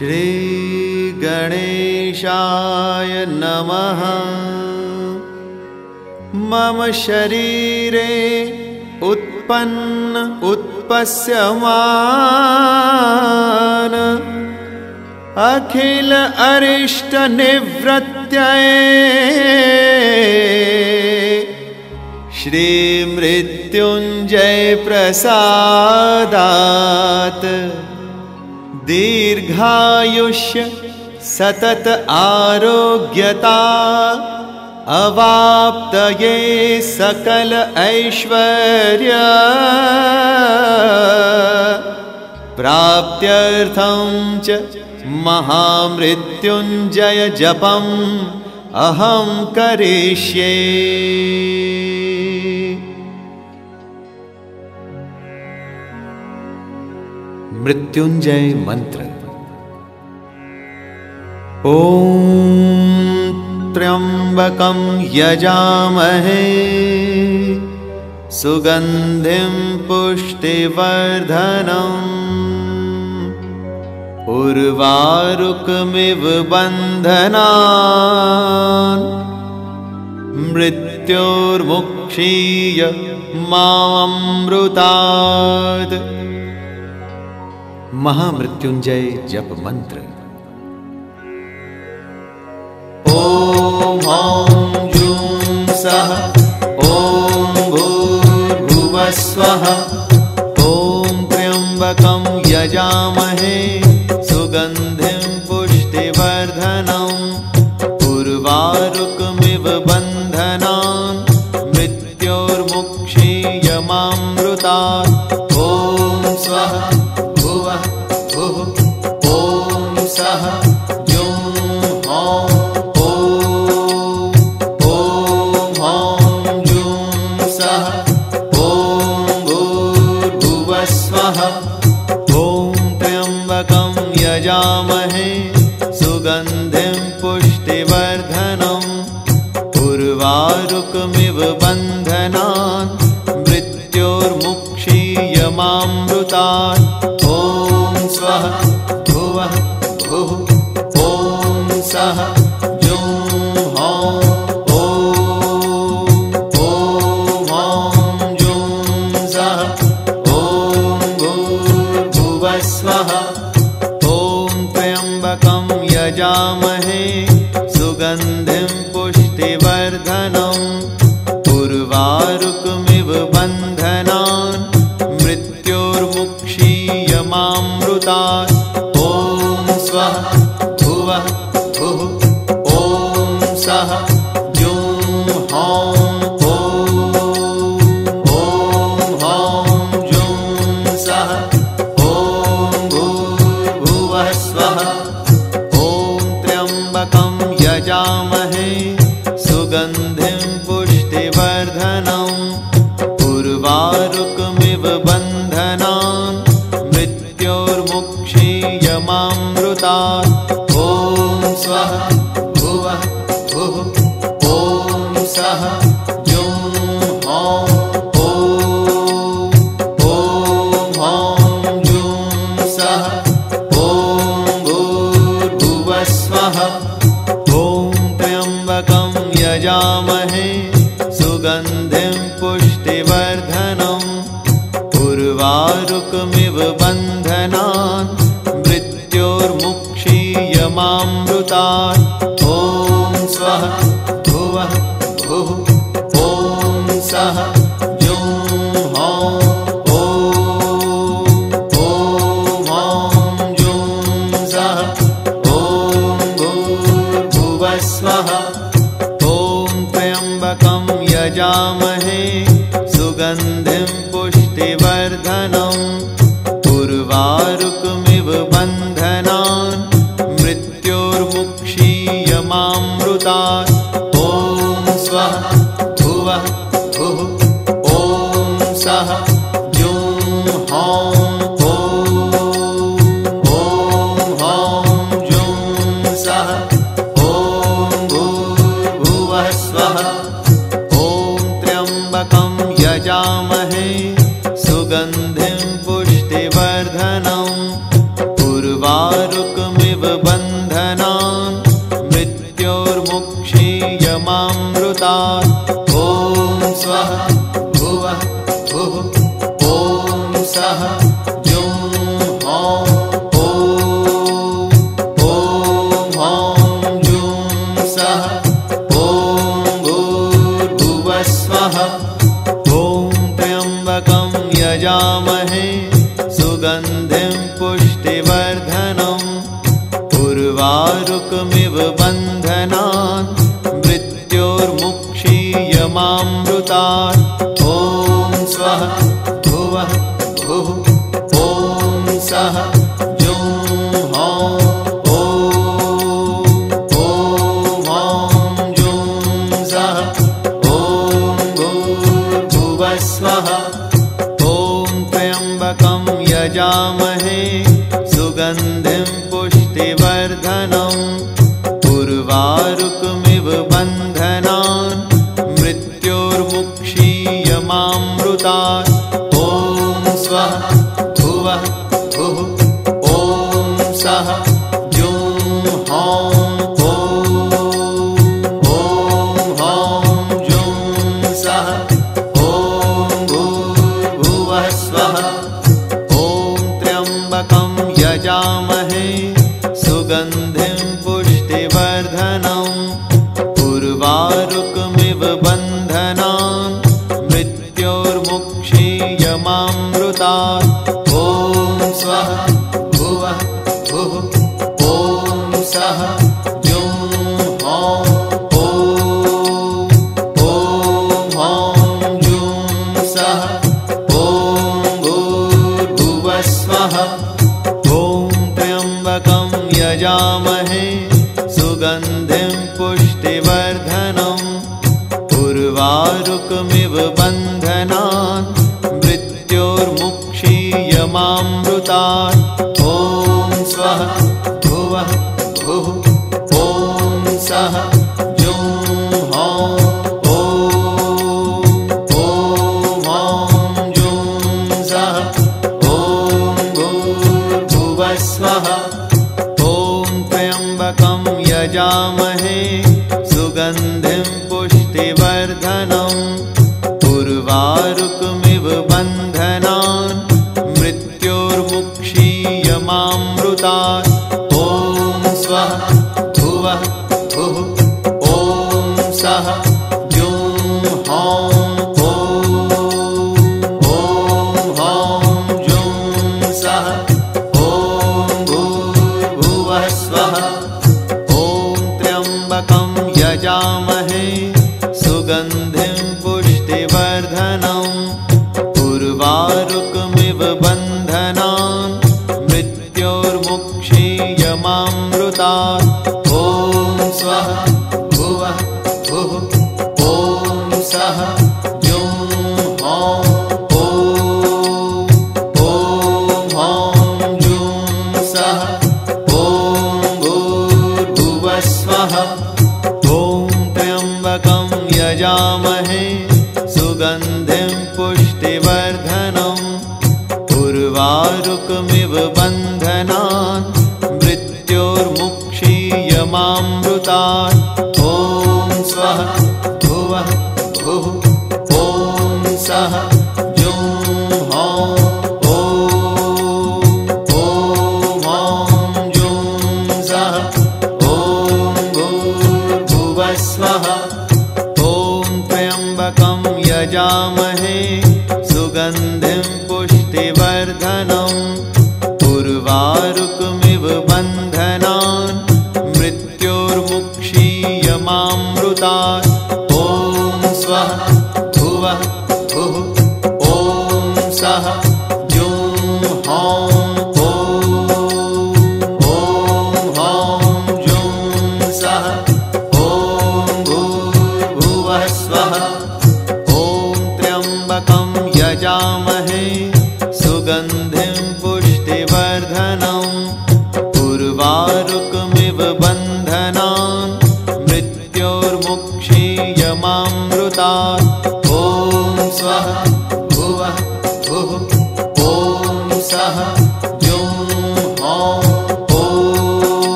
श्रीगणेशाय नमः। मम शरीरे उत्पन्न उत्पस्यमान। अखिल अरिष्टनिवृत्तये श्रीमृत्युञ्जयप्रसादात्। दीर्घायुष्य सतत आरोग्यता अवाप्तये सकल ऐश्वर्य। प्राप्त्यर्थं च महामृत्युञ्जय जपम् अहं करिष्ये। मृत्युञ्जय मन्त्र ॐ त्र्यम्बकं यजामहे सुगन्धिं पुष्टिवर्धनम् उर्वारुकमिव बन्धनान्। मृत्योर्मुक्षीय मामृतात्। महामृत्युञ्जय जपमन्त्र ॐ हां जूं सः ॐ हु भुवस्वः ॐ त्र्यम्बकं यजामहे। यजामहे सुगंधि पुष्टिवर्धन उर्वारुकमिव बंद मृत्योर्मुक्षीयमामृतात्। ॐ स्वः कम मृत्योर्मुक्षीय मामृतान् सः स्वः ॐ त्र्यम्बकं यजामहे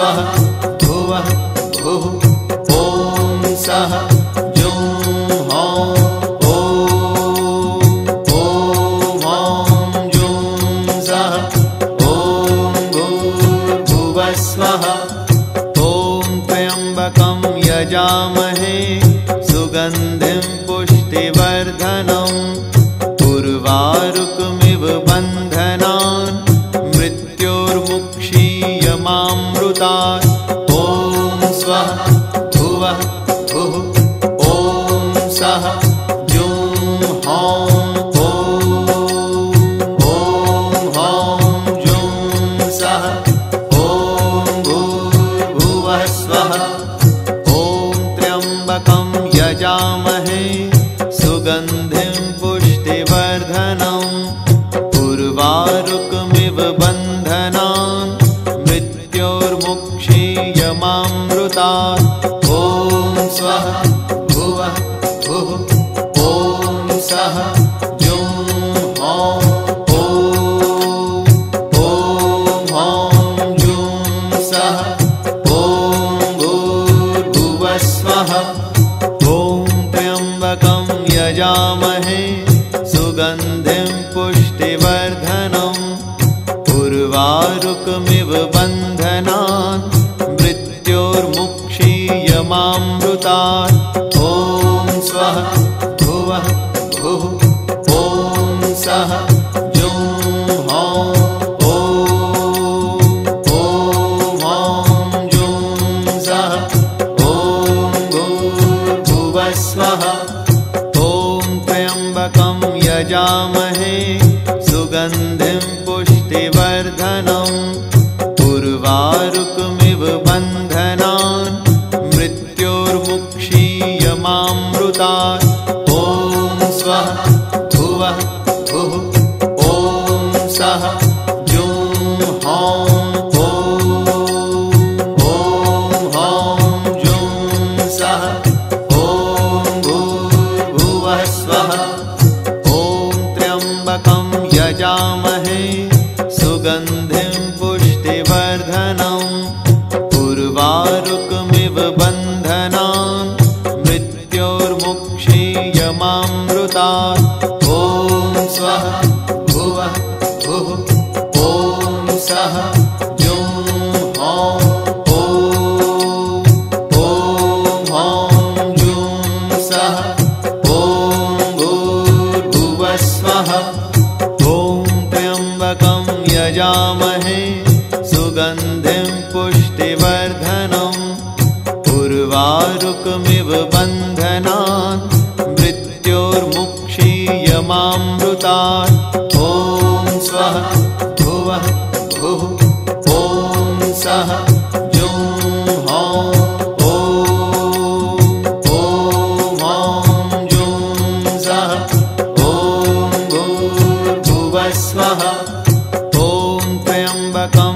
स्वाहा सुगन्धिं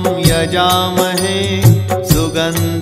यजामहे सुगन्धिं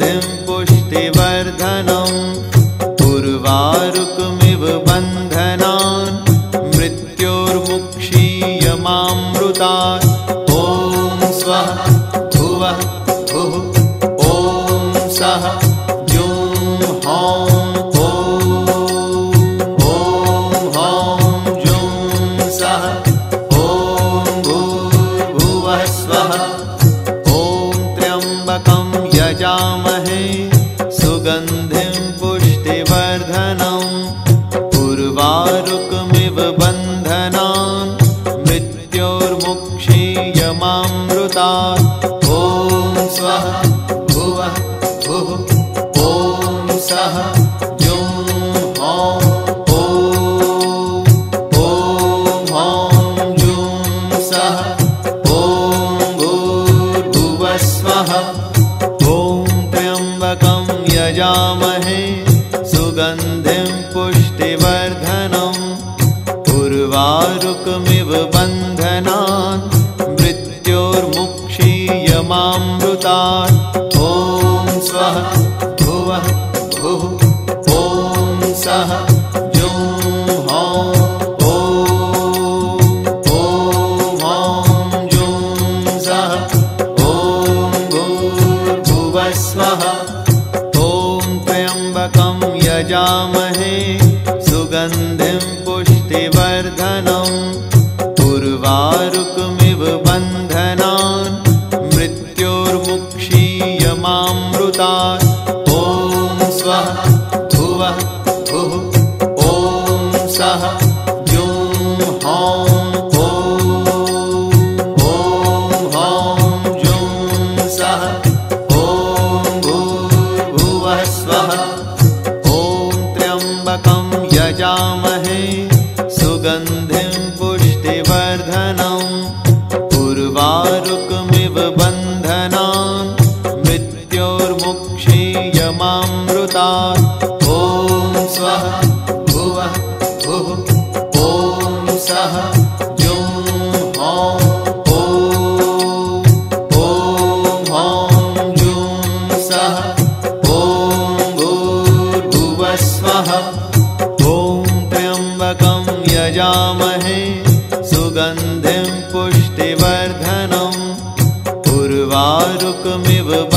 com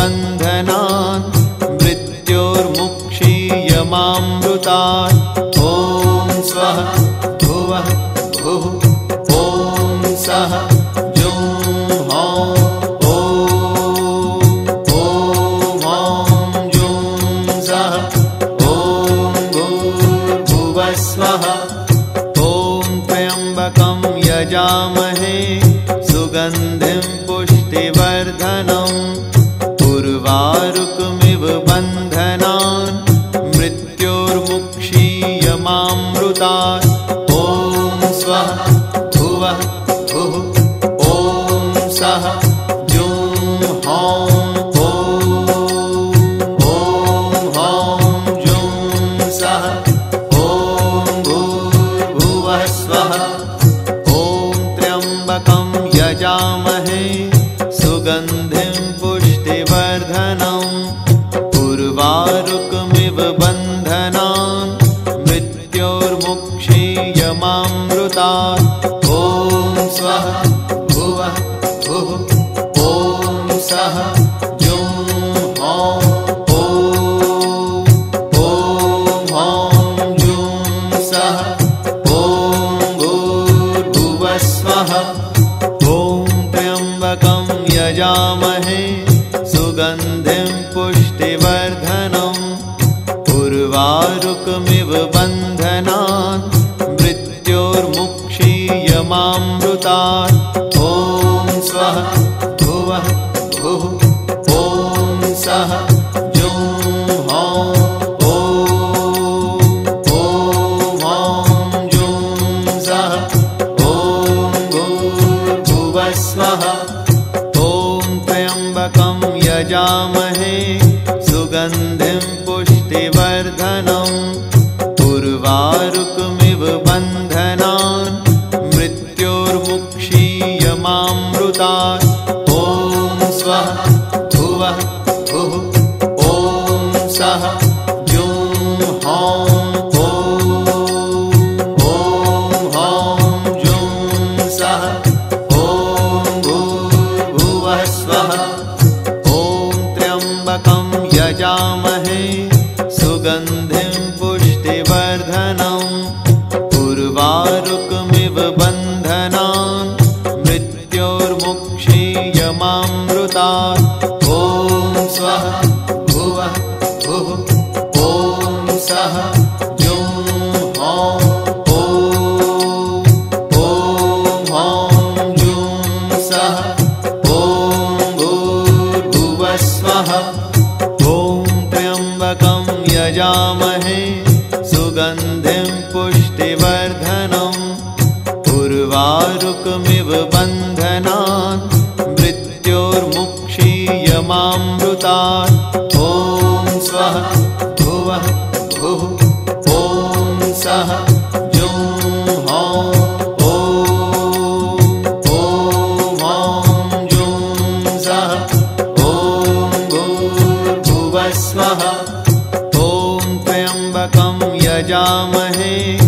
बन्धनान् मृत्योर्मुक्षीयमामृता সাহা नमः। ॐ त्र्यम्बकं यजामहे। வாரும் स्मः ॐ त्र्यम्बकं यजामहे।